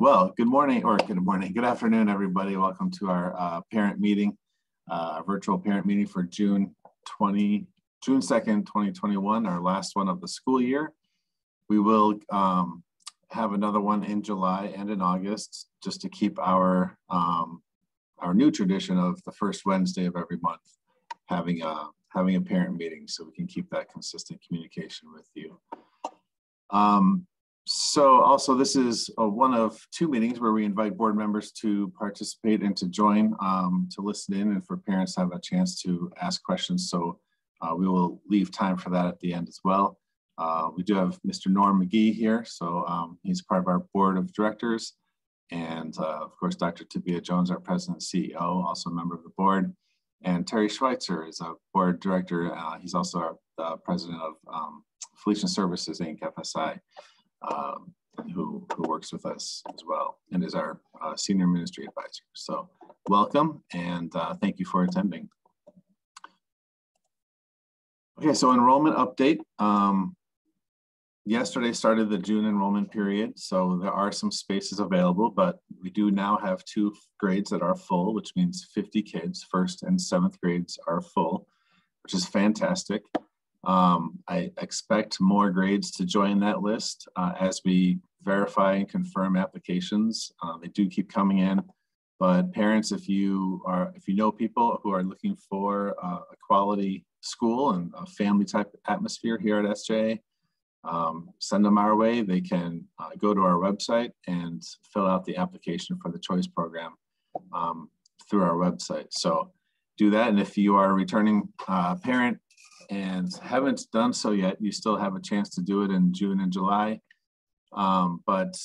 Well, good morning or good morning, good afternoon, everybody. Welcome to our uh, parent meeting, uh, our virtual parent meeting for June 20, June 2nd, 2021, our last one of the school year. We will um, have another one in July and in August, just to keep our um, our new tradition of the first Wednesday of every month having a having a parent meeting, so we can keep that consistent communication with you. Um, so also this is a, one of two meetings where we invite board members to participate and to join, um, to listen in and for parents to have a chance to ask questions. So uh, we will leave time for that at the end as well. Uh, we do have Mr. Norm McGee here. So um, he's part of our board of directors. And uh, of course, Dr. Tabia Jones, our president and CEO, also a member of the board. And Terry Schweitzer is a board director. Uh, he's also our president of um, Felician Services Inc., FSI um, who, who works with us as well and is our uh, senior ministry advisor. So welcome and uh, thank you for attending. Okay, so enrollment update. Um, yesterday started the June enrollment period, so there are some spaces available, but we do now have two grades that are full, which means 50 kids, first and seventh grades are full, which is fantastic. Um, I expect more grades to join that list uh, as we verify and confirm applications. Uh, they do keep coming in, but parents, if you are, if you know people who are looking for uh, a quality school and a family type atmosphere here at SJ, um, send them our way. They can uh, go to our website and fill out the application for the choice program um, through our website. So do that. And if you are a returning uh, parent and haven't done so yet, you still have a chance to do it in June and July. Um, but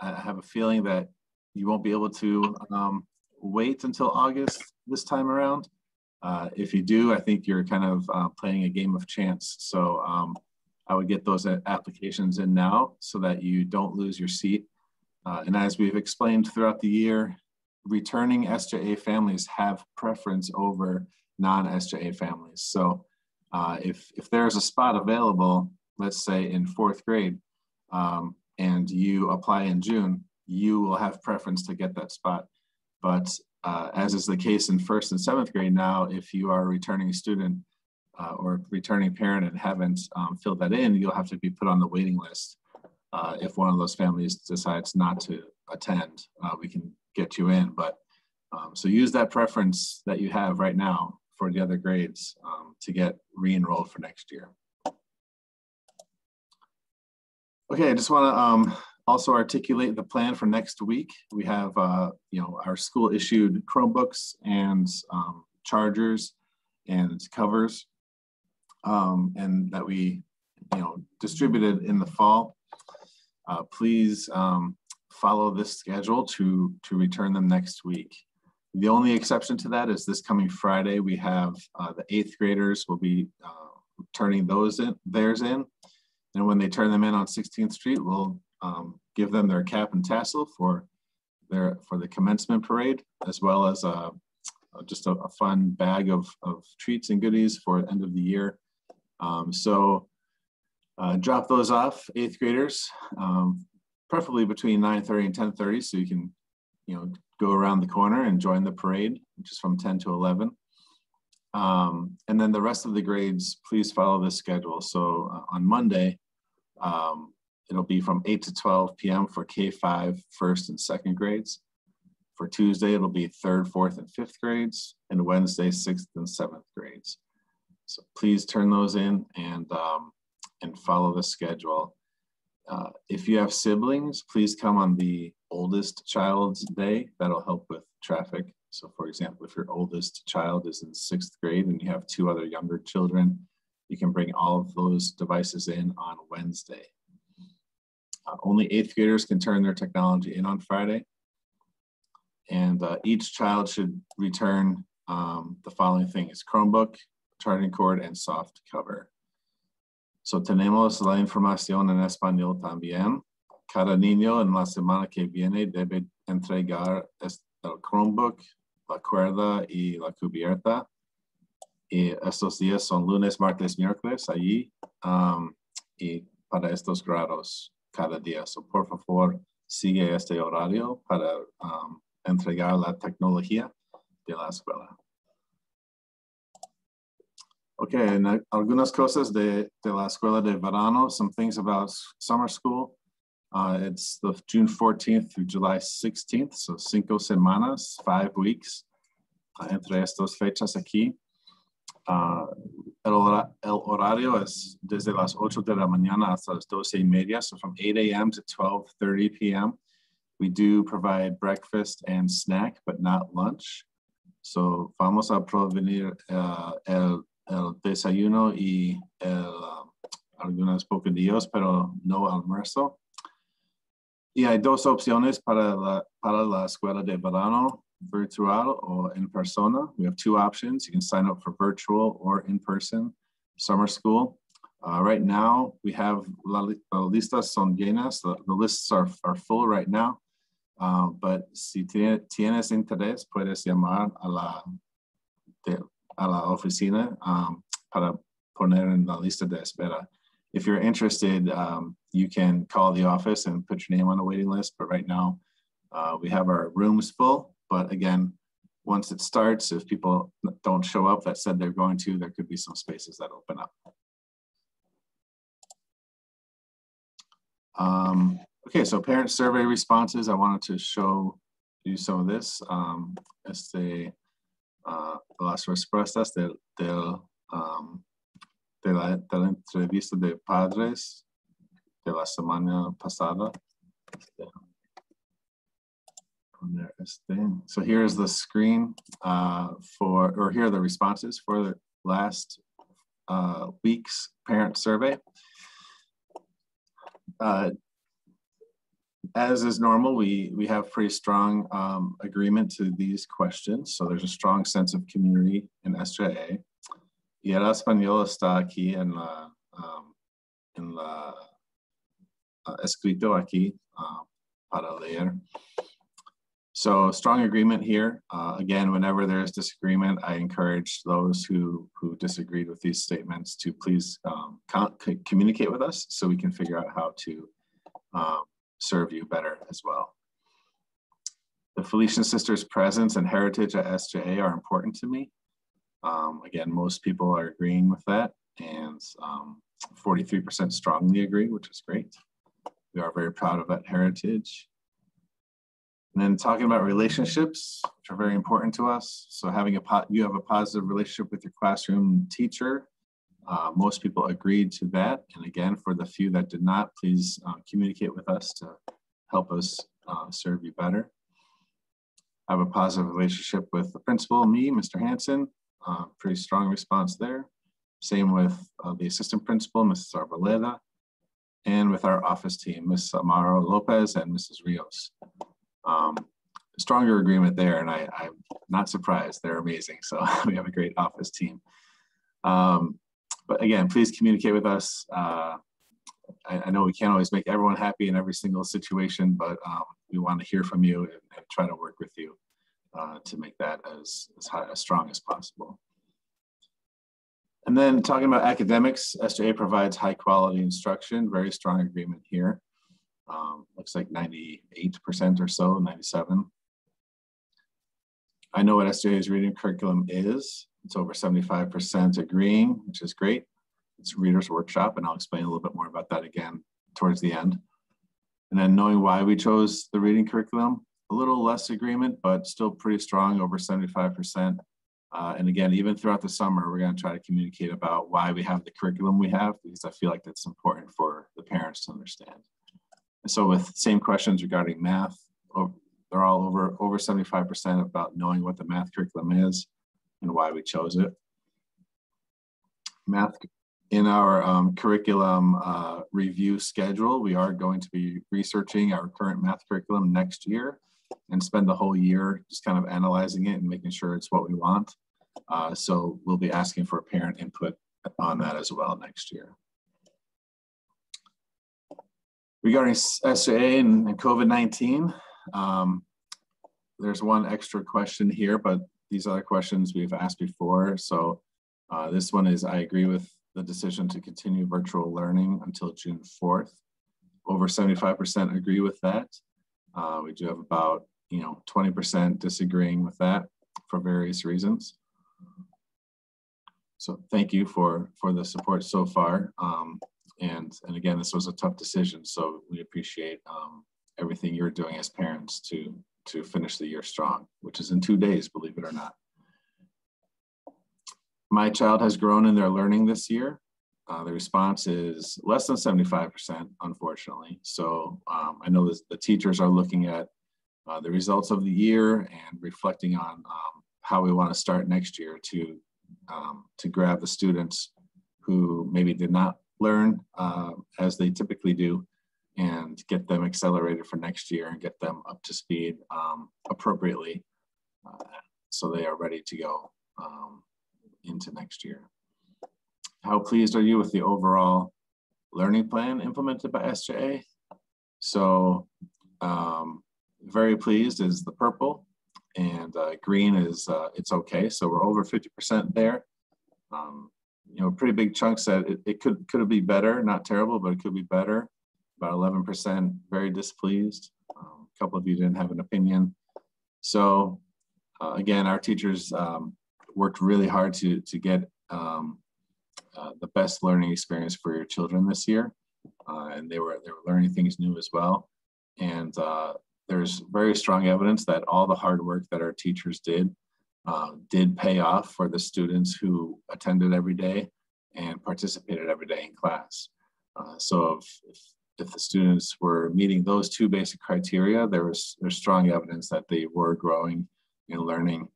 I have a feeling that you won't be able to um, wait until August this time around. Uh, if you do, I think you're kind of uh, playing a game of chance. So um, I would get those applications in now so that you don't lose your seat. Uh, and as we've explained throughout the year, returning SJA families have preference over non-SJA families. So uh, if, if there's a spot available, let's say in fourth grade, um, and you apply in June, you will have preference to get that spot. But uh, as is the case in first and seventh grade now, if you are a returning student uh, or returning parent and haven't um, filled that in, you'll have to be put on the waiting list. Uh, if one of those families decides not to attend, uh, we can get you in. But um, so use that preference that you have right now for the other grades um, to get re-enrolled for next year. Okay, I just want to um, also articulate the plan for next week. We have, uh, you know, our school issued Chromebooks and um, chargers and covers, um, and that we, you know, distributed in the fall. Uh, please um, follow this schedule to to return them next week. The only exception to that is this coming Friday, we have uh, the eighth graders will be uh, turning those in, theirs in. And when they turn them in on 16th Street, we'll um, give them their cap and tassel for their for the commencement parade, as well as uh, just a, a, fun bag of, of treats and goodies for the end of the year. Um, so uh, drop those off, eighth graders, um, preferably between 9.30 and 10.30 so you can you know, go around the corner and join the parade, which is from 10 to 11. Um, and then the rest of the grades, please follow this schedule. So uh, on Monday, um, it'll be from 8 to 12 p.m. for K5 first and second grades. For Tuesday, it'll be third, fourth, and fifth grades, and Wednesday, sixth and seventh grades. So please turn those in and, um, and follow the schedule. Uh, if you have siblings, please come on the oldest child's day. That'll help with traffic. So for example, if your oldest child is in sixth grade and you have two other younger children, you can bring all of those devices in on Wednesday. Uh, only eighth graders can turn their technology in on Friday. And uh, each child should return um, the following things, Chromebook, charging cord, and soft cover. So tenemos la información en español también. Cada niño en la semana que viene debe entregar el Chromebook, la cuerda y la cubierta. Y estos días son lunes, martes, miércoles allí. Um, y para estos grados cada día. So por favor, sigue este horario para um, entregar la tecnología de la escuela. Okay, algunas cosas de la escuela de verano, some things about summer school. Uh, it's the June 14th through July 16th, so cinco semanas, five weeks uh, entre estas fechas aquí. Uh, el, hora, el, horario es desde las 8 de la mañana hasta las 12 y media, so from 8 a.m. to 12.30 p.m. We do provide breakfast and snack, but not lunch. So vamos a provenir uh, el el desayuno y el, um, algunos bocadillos, pero no almuerzo. Y hay dos opciones para la, para la escuela de verano, virtual o in persona. We have two options. You can sign up for virtual or in-person summer school. Uh, right now, we have la, la listas son llenas. The, the lists are, are full right now. Uh, but si tienes interés, puedes llamar a la, de, a la oficina um, para poner en la lista de espera. If you're interested, um, you can call the office and put your name on the waiting list. But right now, uh, we have our rooms full. But again, once it starts, if people don't show up that said they're going to, there could be some spaces that open up. Um, okay, so parent survey responses. I wanted to show you some of this. Um, este, uh, las respuestas del, del, um, de, la, de, la, entrevista de padres de la semana pasada. So here's the screen uh, for, or here are the responses for the last uh, week's parent survey. Uh, as is normal, we, we have pretty strong um, agreement to these questions. So there's a strong sense of community in SJA. Y el español está aquí en la, um, en la uh, escrito aquí uh, para leer. So strong agreement here. Uh, again, whenever there is disagreement, I encourage those who, who disagreed with these statements to please um, communicate with us so we can figure out how to um, serve you better as well. The Felician Sisters presence and heritage at SJA are important to me. Um, again, most people are agreeing with that and 43% um, strongly agree, which is great. We are very proud of that heritage. And then talking about relationships, which are very important to us. So having a, you have a positive relationship with your classroom teacher, uh, most people agreed to that. And again, for the few that did not, please uh, communicate with us to help us uh, serve you better. I have a positive relationship with the principal, me, Mr. Hanson. Uh, pretty strong response there. Same with uh, the assistant principal, Mrs. Arboleda, and with our office team, Ms. Amaro Lopez and Mrs. Rios. Um, stronger agreement there, and I, am not surprised. They're amazing. So we have a great office team. Um, but again, please communicate with us. Uh, I, I, know we can't always make everyone happy in every single situation, but um, we want to hear from you and, and try to work with you uh, to make that as, as, high, as strong as possible. And then talking about academics, SJA provides high quality instruction, very strong agreement here. Um, looks like 98% or so, 97. I know what SJA's reading curriculum is. It's over 75% agreeing, which is great. It's reader's workshop, and I'll explain a little bit more about that again towards the end. And then knowing why we chose the reading curriculum, a little less agreement, but still pretty strong, over 75%. Uh, and again, even throughout the summer, we're going to try to communicate about why we have the curriculum we have, because I feel like that's important for the parents to understand. And so with same questions regarding math, they're all over, over 75% about knowing what the math curriculum is and why we chose it. Math in our um, curriculum uh, review schedule, we are going to be researching our current math curriculum next year and spend the whole year just kind of analyzing it and making sure it's what we want. Uh, so we'll be asking for parent input on that as well next year. Regarding SJA and, and COVID-19, um, there's one extra question here, but these other questions we've asked before. So uh, this one is, I agree with the decision to continue virtual learning until June 4th. Over 75% agree with that. Uh, we do have about, you know, 20% disagreeing with that for various reasons. So thank you for, for the support so far. Um, and, and again, this was a tough decision. So we appreciate um, everything you're doing as parents to, to finish the year strong, which is in two days, believe it or not. My child has grown in their learning this year. Uh, the response is less than 75%, unfortunately. So um, I know the teachers are looking at uh, the results of the year and reflecting on um, how we want to start next year to, um, to grab the students who maybe did not learn uh, as they typically do and get them accelerated for next year and get them up to speed um, appropriately uh, so they are ready to go um, into next year. How pleased are you with the overall learning plan implemented by SJA? So um, very pleased is the purple and uh, green is uh, it's okay. So we're over 50% there. Um, you know, pretty big chunks that it, it could could be better, not terrible, but it could be better. About 11% very displeased. Um, a couple of you didn't have an opinion. So uh, again, our teachers um, worked really hard to, to get um, uh, the best learning experience for your children this year. Uh, and they were, they were learning things new as well. And uh, there's very strong evidence that all the hard work that our teachers did uh, did pay off for the students who attended every day and participated every day in class. So if, if, if, the students were meeting those two basic criteria, there was there's strong evidence that they were growing and learning.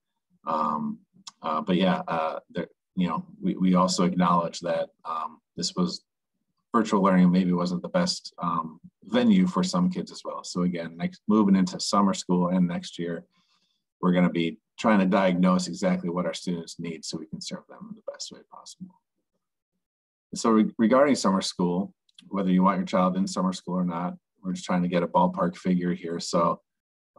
Um, uh, but yeah, uh, there, you know, we, we also acknowledge that um, this was virtual learning maybe wasn't the best um, venue for some kids as well. So again, next moving into summer school and next year, we're going to be trying to diagnose exactly what our students need so we can serve them in the best way possible. So re regarding summer school, whether you want your child in summer school or not, we're just trying to get a ballpark figure here. So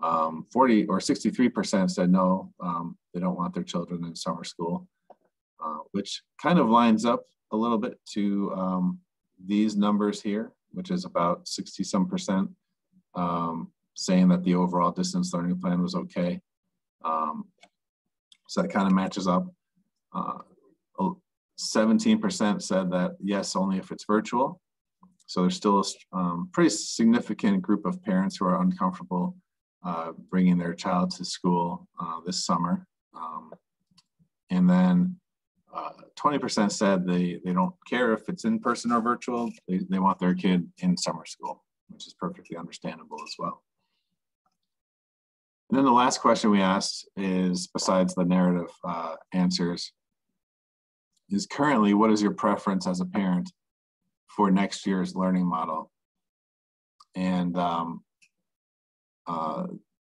um, 40 or 63% said no, um, they don't want their children in summer school. Uh, which kind of lines up a little bit to um, these numbers here, which is about 60 some percent um, saying that the overall distance learning plan was okay. Um, so that kind of matches up. 17% uh, said that yes, only if it's virtual. So there's still a um, pretty significant group of parents who are uncomfortable uh, bringing their child to school uh, this summer. Um, and then 20% uh, said they, they don't care if it's in person or virtual. They, they want their kid in summer school, which is perfectly understandable as well. And then the last question we asked is, besides the narrative uh, answers, is currently what is your preference as a parent for next year's learning model? And um, uh,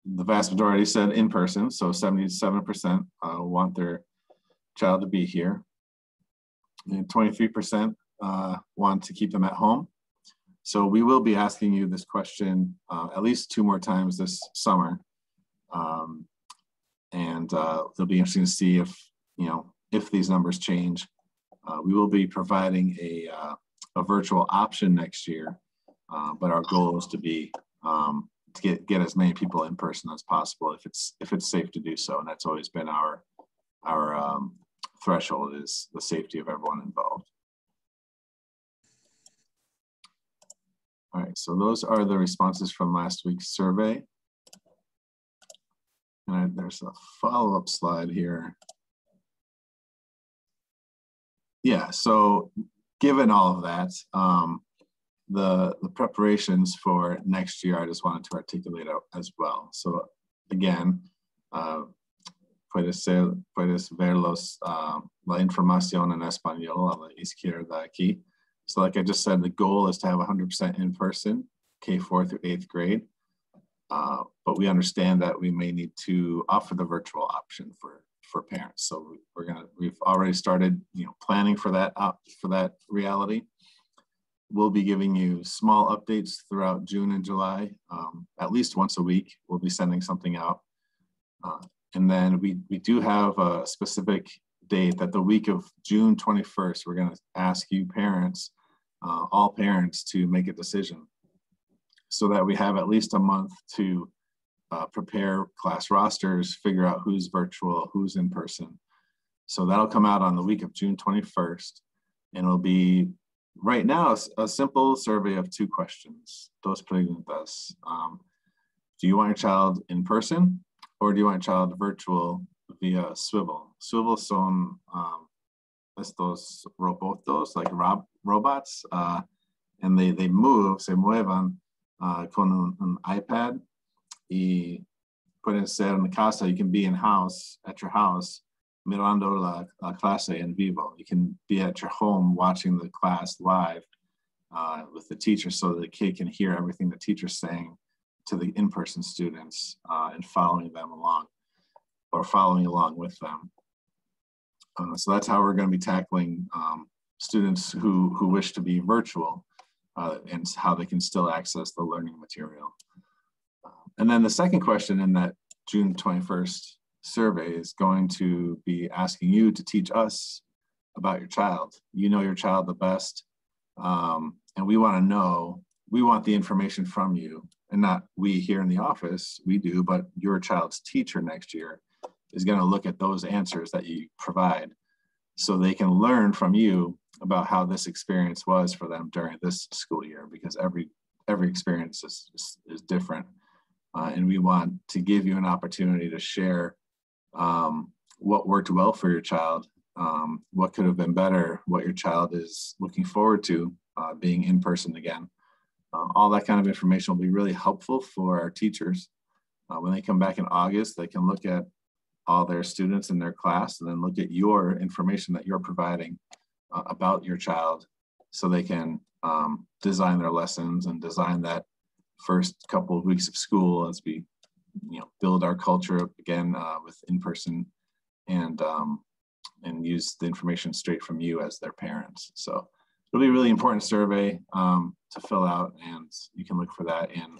the vast majority said in person, so 77% uh, want their child to be here. And 23% uh, want to keep them at home. So we will be asking you this question uh, at least two more times this summer. Um, and uh, it'll be interesting to see if, you know, if these numbers change. Uh, we will be providing a, uh, a virtual option next year, uh, but our goal is to be um, to get, get as many people in person as possible if it's if it's safe to do so. And that's always been our our um, threshold is the safety of everyone involved. All right, so those are the responses from last week's survey. And I, there's a follow-up slide here. Yeah, so given all of that, um, the, the preparations for next year, I just wanted to articulate out as well. So again, uh, puedes, ser, puedes ver los, uh, la información en español a la izquierda aquí. So like I just said, the goal is to have 100% in person, K4 through eighth grade. Uh, but we understand that we may need to offer the virtual option for, for parents. So we're gonna, we've already started, you know, planning for that, uh, for that reality. We'll be giving you small updates throughout June and July, um, at least once a week. We'll be sending something out. Uh, and then we, we do have a specific date that the week of June 21st, we're going to ask you parents, uh, all parents, to make a decision. so that we have at least a month to uh, prepare class rosters, figure out who's virtual, who's in person. So that'll come out on the week of June 21st. And it'll be right now a, simple survey of two questions. Dos preguntas. Um, do you want your child in person or do you want child virtual via Swivl? Swivl son um, estos robots, like rob robots, uh, and they, they move, se muevan uh, con un, un iPad y pueden ser en casa, you can be in house, at your house, mirando la, la clase en vivo. You can be at your home watching the class live uh, with the teacher so the kid can hear everything the teacher's saying to the in-person students uh, and following them along or following along with them. Uh, so that's how we're going to be tackling um, students who, who wish to be virtual uh, and how they can still access the learning material. And then the second question in that June 21st survey is going to be asking you to teach us about your child. You know your child the best. Um, and we want to know, we want the information from you and not we here in the office, we do, but your child's teacher next year is going to look at those answers that you provide so they can learn from you about how this experience was for them during this school year because every every experience is, is, is different. Uh, and we want to give you an opportunity to share um, what worked well for your child um, what could have been better what your child is looking forward to uh, being in person again uh, all that kind of information will be really helpful for our teachers. Uh, when they come back in august they can look at all their students in their class and then look at your information that you're providing uh, about your child so they can um, design their lessons and design that first couple of weeks of school as we you know build our culture again uh, with in-person and um, and use the information straight from you as their parents. So it'll be a really important survey um, to fill out and you can look for that in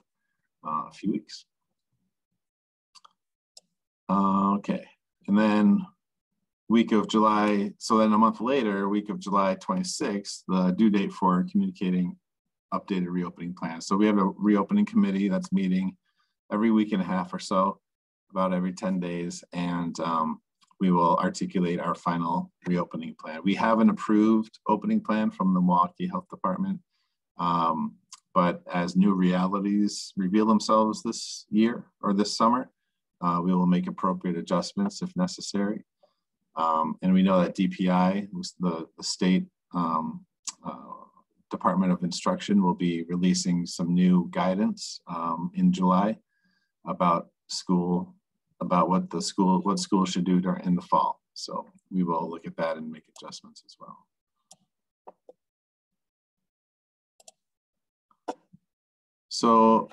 uh, a few weeks uh, okay and then week of July, so then a month later, week of July 26th, the due date for communicating updated reopening plans. So we have a reopening committee that's meeting every week and a half or so, about every 10 days, and um, we will articulate our final reopening plan. We have an approved opening plan from the Milwaukee Health Department, um, but as new realities reveal themselves this year or this summer, uh, we will make appropriate adjustments if necessary. Um, and we know that DPI, the, the state um, uh, Department of Instruction, will be releasing some new guidance um, in July about school, about what the school, what schools should do during, in the fall. So we will look at that and make adjustments as well. So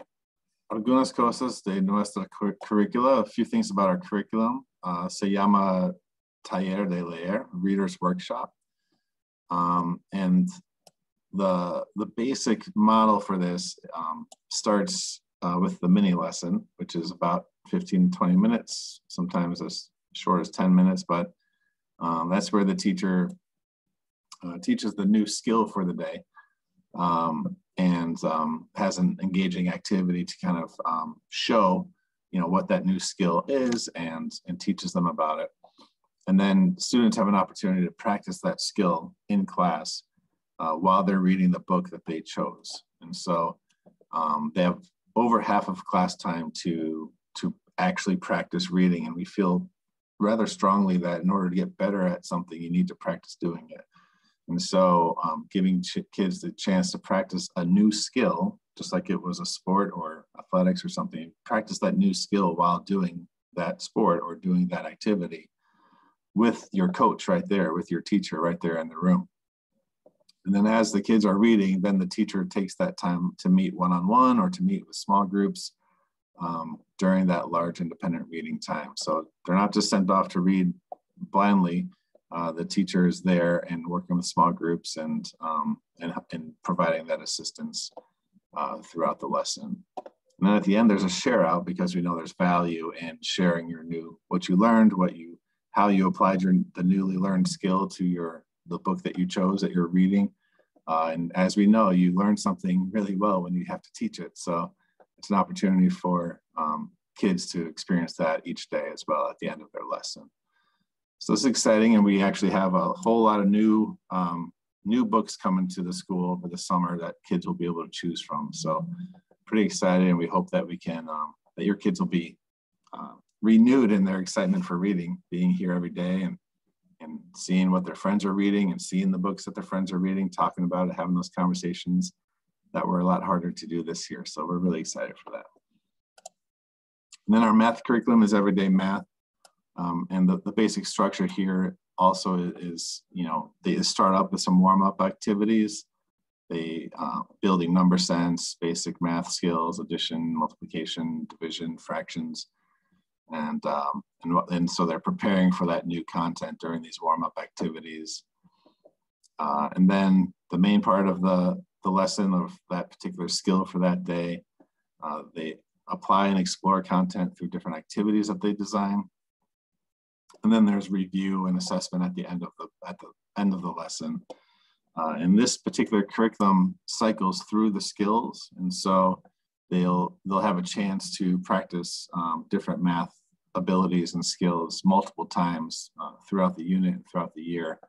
algunas cosas de nuestra curricula, a few things about our curriculum. Uh, se llama Taller de Leer, Reader's Workshop. Um, and the, the basic model for this um, starts uh, with the mini lesson, which is about 15 to 20 minutes, sometimes as short as 10 minutes, but um, that's where the teacher uh, teaches the new skill for the day um, and um, has an engaging activity to kind of um, show you know what that new skill is and and teaches them about it and then students have an opportunity to practice that skill in class uh, while they're reading the book that they chose. And so um, they have over half of class time to, to actually practice reading. And we feel rather strongly that in order to get better at something, you need to practice doing it. And so um, giving kids the chance to practice a new skill, just like it was a sport or athletics or something, practice that new skill while doing that sport or doing that activity with your coach right there, with your teacher right there in the room. And then as the kids are reading, then the teacher takes that time to meet one-on-one or to meet with small groups um, during that large independent reading time. So they're not just sent off to read blindly. Uh, the teacher is there and working with small groups and, um, and, and, providing that assistance uh, throughout the lesson. And then at the end, there's a share out because we know there's value in sharing your new, what you learned, what you how you applied your the newly learned skill to your the book that you chose that you're reading Uh, and as we know, you learn something really well when you have to teach it. So it's an opportunity for um, kids to experience that each day as well at the end of their lesson. So it's exciting, and we actually have a whole lot of new um, new books coming to the school over the summer that kids will be able to choose from. So pretty excited, and we hope that we can um, that your kids will be uh, renewed in their excitement for reading, being here every day and and seeing what their friends are reading and seeing the books that their friends are reading, talking about it, having those conversations that were a lot harder to do this year. So we're really excited for that. And then our math curriculum is everyday math. Um, and the, the basic structure here also is, you know, they start up with some warm up activities. They uh, building number sense, basic math skills, addition, multiplication, division, fractions. And, um, and, and so they're preparing for that new content during these warm up activities. Uh, and then the main part of the, the lesson of that particular skill for that day, uh, they apply and explore content through different activities that they design. And then there's review and assessment at the end of the, at the end of the lesson. Uh, and this particular curriculum cycles through the skills. And so they'll, they'll have a chance to practice um, different math abilities and skills multiple times uh, throughout the unit and throughout the year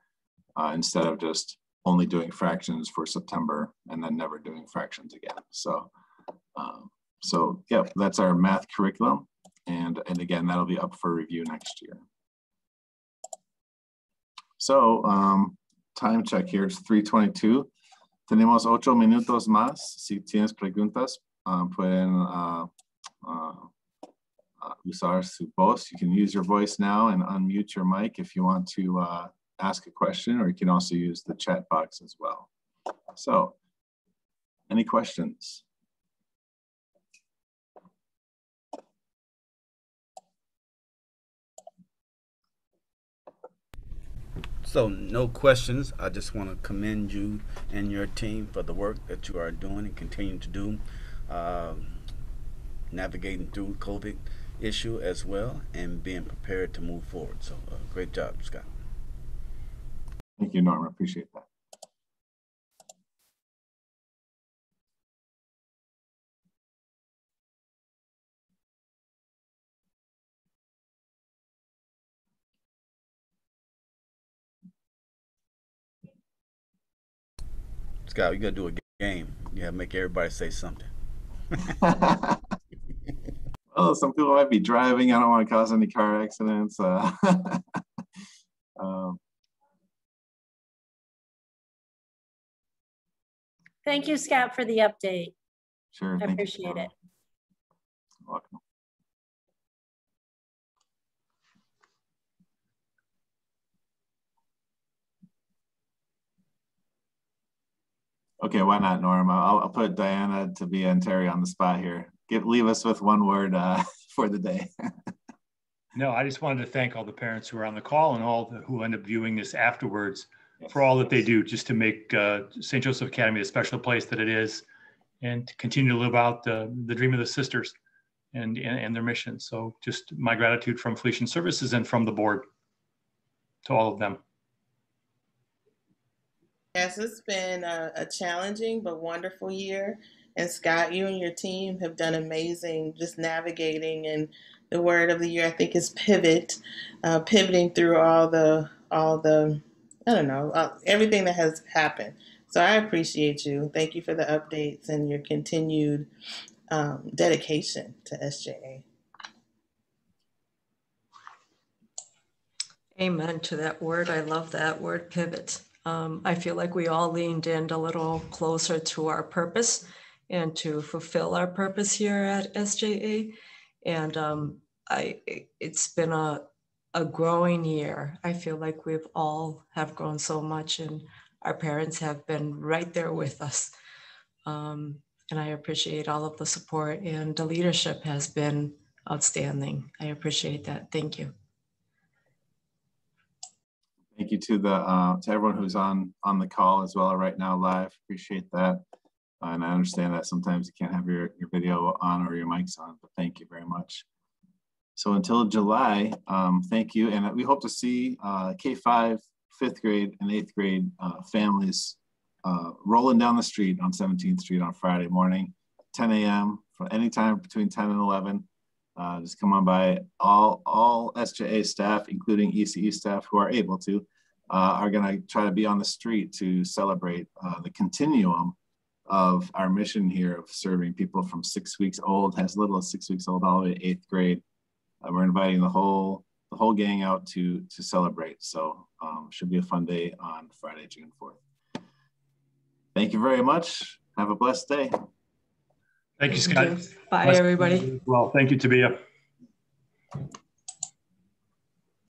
uh, instead of just only doing fractions for September and then never doing fractions again. So, um, so yeah, that's our math curriculum. And, and again, that'll be up for review next year. So um, time check here, it's 322. Tenemos ocho minutos más. Si tienes preguntas, um, pueden uh, uh, uh, usar su voz. You can use your voice now and unmute your mic if you want to uh, ask a question, or you can also use the chat box as well. So, any questions? So, no questions. I just want to commend you and your team for the work that you are doing and continue to do, uh, navigating through COVID issue as well and being prepared to move forward. So, uh, great job, Scott. Thank you, Norm. I appreciate that. Scott, you gotta do a game. You gotta make everybody say something. oh, some people might be driving. I don't want to cause any car accidents. Uh, um, Thank you, Scott, for the update. sure. I thank you. appreciate it. Welcome. Okay, why not, Norm? I'll, I'll put Diana, Tabia, and Terry on the spot here. Give, leave us with one word uh, for the day. No, I just wanted to thank all the parents who are on the call and all the, who end up viewing this afterwards for all that they do just to make uh, St. Joseph Academy the special place that it is and to continue to live out the, the dream of the sisters and, and, and their mission. So just my gratitude from Felician Services and from the board to all of them. Yes, it's been a, a challenging but wonderful year. And Scott, you and your team have done amazing just navigating. And the word of the year, I think, is pivot, uh, pivoting through all the all the I don't know uh, everything that has happened. So I appreciate you. Thank you for the updates and your continued um, dedication to SJA. Amen to that word. I love that word pivot. Um, I feel like we all leaned in a little closer to our purpose and to fulfill our purpose here at SJA. And um, I, it's been a, a growing year. I feel like we've all have grown so much and our parents have been right there with us. Um, and I appreciate all of the support and the leadership has been outstanding. I appreciate that. Thank you. Thank you to the uh, to everyone who's on on the call as well right now live. Appreciate that. And I understand that sometimes you can't have your, your video on or your mics on, but thank you very much. So until July, um, thank you. And we hope to see uh, K-5, fifth grade and eighth grade uh, families uh, rolling down the street on 17th Street on Friday morning, 10 a.m. from any time between 10 and 11. Uh, just come on by. All all SJA staff, including ECE staff who are able to, uh, are going to try to be on the street to celebrate uh, the continuum of our mission here of serving people from six weeks old, as little as six weeks old, all the way to eighth grade. Uh, we're inviting the whole the whole gang out to to celebrate. So um, should be a fun day on Friday, June 4th. Thank you very much. Have a blessed day. Thank you, Scott. Bye, Bless- everybody. Well, thank you, Tabia.